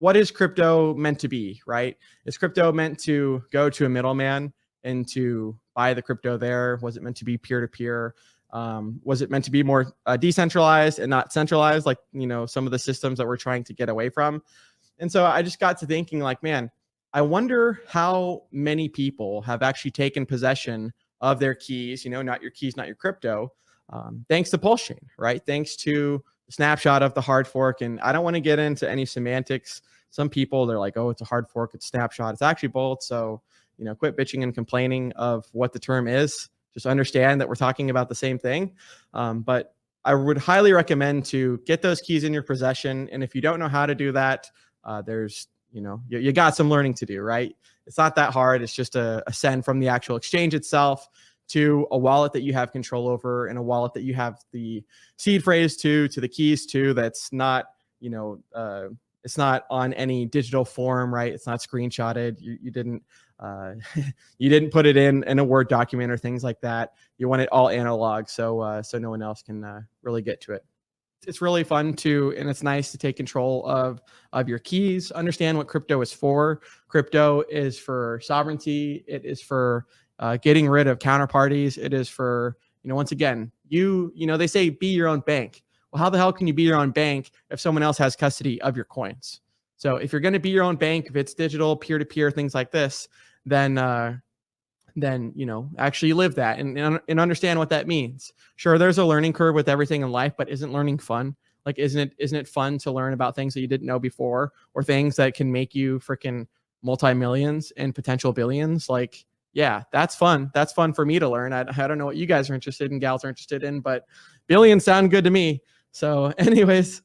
what is crypto meant to be, right? Is crypto meant to go to a middleman and to buy the crypto there? Was it meant to be peer to peer? Was it meant to be more uh, decentralized and not centralized, like you know some of the systems that we're trying to get away from? And so I just got to thinking, like, man, I wonder how many people have actually taken possession of their keys. You know, not your keys, not your crypto, um, thanks to Pulse Chain, right? Thanks to snapshot of the hard fork. And I don't want to get into any semantics. Some people they're like, oh, it's a hard fork, it's snapshot. It's actually both. So, you know, quit bitching and complaining of what the term is. Just understand that we're talking about the same thing. Um, but I would highly recommend to get those keys in your possession. And if you don't know how to do that, uh, there's, you know, you, you, got some learning to do, right? It's not that hard. It's just a, a send from the actual exchange itself to a wallet that you have control over and a wallet that you have the seed phrase to to the keys to that's not you know uh, it's not on any digital form right? It's not screenshotted. You, you didn't uh, you didn't put it in in a word document or things like that. You want it all analog so uh, so no one else can uh, really get to it. It's really fun to and it's nice to take control of of your keys. Understand what crypto is for. Crypto is for sovereignty. It is for uh, getting rid of counterparties. It is for, you know, once again, you, you know, they say be your own bank. Well, how the hell can you be your own bank if someone else has custody of your coins? So if you're going to be your own bank, if it's digital, peer to peer, things like this, then, uh, then you know actually live that and, and understand what that means sure there's a learning curve with everything in life but isn't learning fun like isn't it isn't it fun to learn about things that you didn't know before or things that can make you freaking multi-millions and potential billions like yeah, that's fun. That's fun for me to learn. I, I don't know what you guys are interested in, gals are interested in, but billions sound good to me. So, anyways,